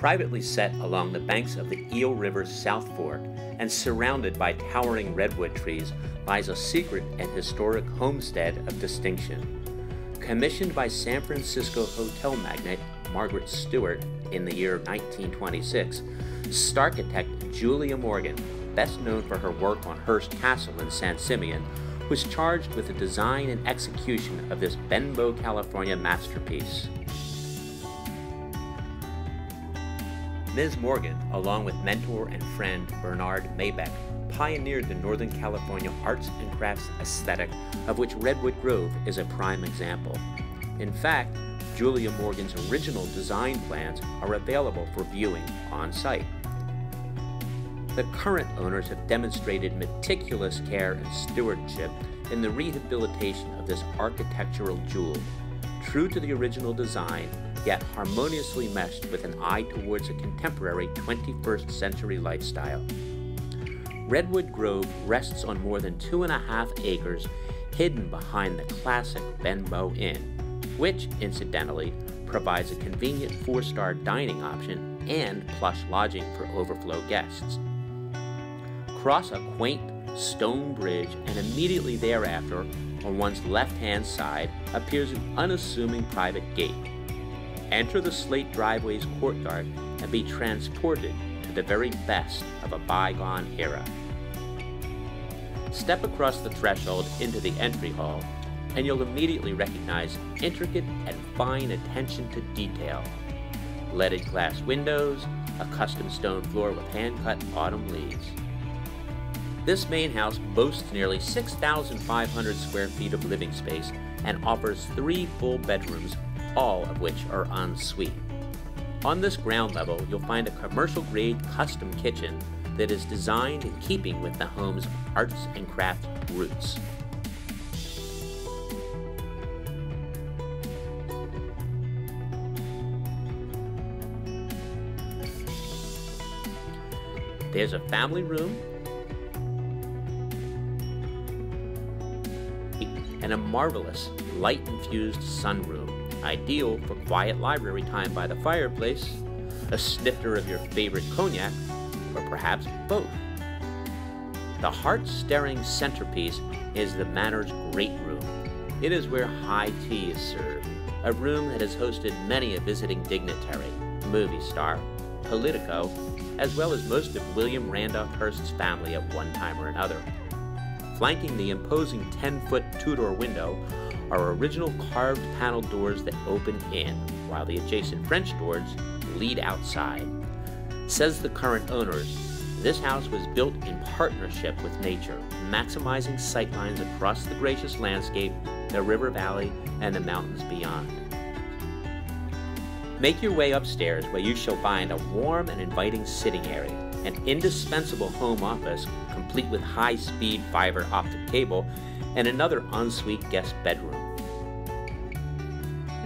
Privately set along the banks of the Eel River's South Fork and surrounded by towering redwood trees lies a secret and historic homestead of distinction. Commissioned by San Francisco hotel magnate Margaret Stewart in the year 1926, Starchitect Julia Morgan, best known for her work on Hearst Castle in San Simeon, was charged with the design and execution of this Benbow, California masterpiece. Ms. Morgan, along with mentor and friend Bernard Maybeck, pioneered the Northern California arts and crafts aesthetic, of which Redwood Grove is a prime example. In fact, Julia Morgan's original design plans are available for viewing on site. The current owners have demonstrated meticulous care and stewardship in the rehabilitation of this architectural jewel, true to the original design, yet harmoniously meshed with an eye towards a contemporary 21st century lifestyle. Redwood Grove rests on more than two and a half acres hidden behind the classic Benbow Inn, which, incidentally, provides a convenient four star dining option and plush lodging for overflow guests. Cross a quaint stone bridge, and immediately thereafter, on one's left hand side, appears an unassuming private gate. Enter the slate driveway's courtyard and be transported to the very best of a bygone era. Step across the threshold into the entry hall, and you'll immediately recognize intricate and fine attention to detail. Leaded glass windows, a custom stone floor with hand-cut autumn leaves. This main house boasts nearly 6,500 square feet of living space and offers three full bedrooms, all of which are en suite. On this ground level, you'll find a commercial grade custom kitchen that is designed in keeping with the home's arts and craft roots. There's a family room and a marvelous light infused sunroom, ideal for quiet library time by the fireplace, a snifter of your favorite cognac, or perhaps both. The heart-stirring centerpiece is the Manor's Great Room. It is where high tea is served, a room that has hosted many a visiting dignitary, movie star, politico, as well as most of William Randolph Hearst's family at one time or another. Flanking the imposing 10-foot Tudor window are original carved panel doors that open in, while the adjacent French doors lead outside. Says the current owners, this house was built in partnership with nature, maximizing sightlines across the gracious landscape, the river valley, and the mountains beyond. Make your way upstairs where you shall find a warm and inviting sitting area, an indispensable home office complete with high-speed fiber optic cable, and another ensuite guest bedroom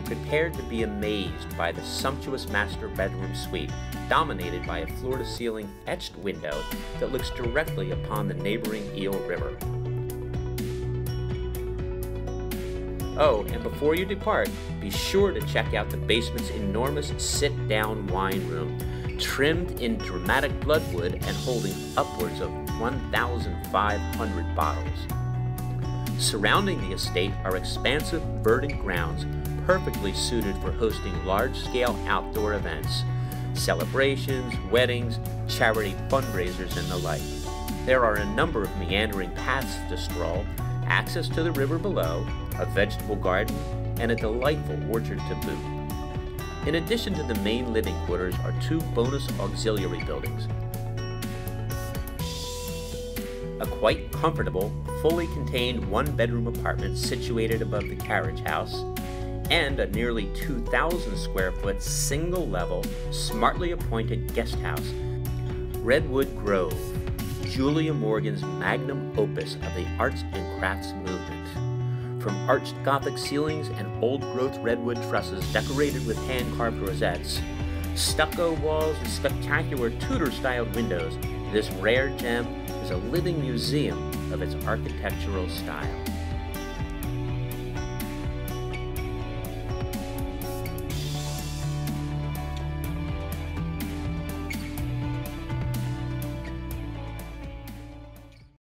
prepared to be amazed by the sumptuous master bedroom suite, dominated by a floor to ceiling etched window that looks directly upon the neighboring Eel River. Oh, and before you depart, be sure to check out the basement's enormous sit down wine room, trimmed in dramatic bloodwood and holding upwards of 1,500 bottles. Surrounding the estate are expansive verdant grounds perfectly suited for hosting large-scale outdoor events, celebrations, weddings, charity fundraisers, and the like. There are a number of meandering paths to stroll, access to the river below, a vegetable garden, and a delightful orchard to boot. In addition to the main living quarters are two bonus auxiliary buildings. A quite comfortable, fully contained one-bedroom apartment situated above the carriage house, and a nearly 2,000 square foot single level, smartly appointed guest house. Redwood Grove, Julia Morgan's magnum opus of the arts and crafts movement. From arched Gothic ceilings and old growth redwood trusses decorated with hand carved rosettes, stucco walls, and spectacular Tudor styled windows, this rare gem is a living museum of its architectural style.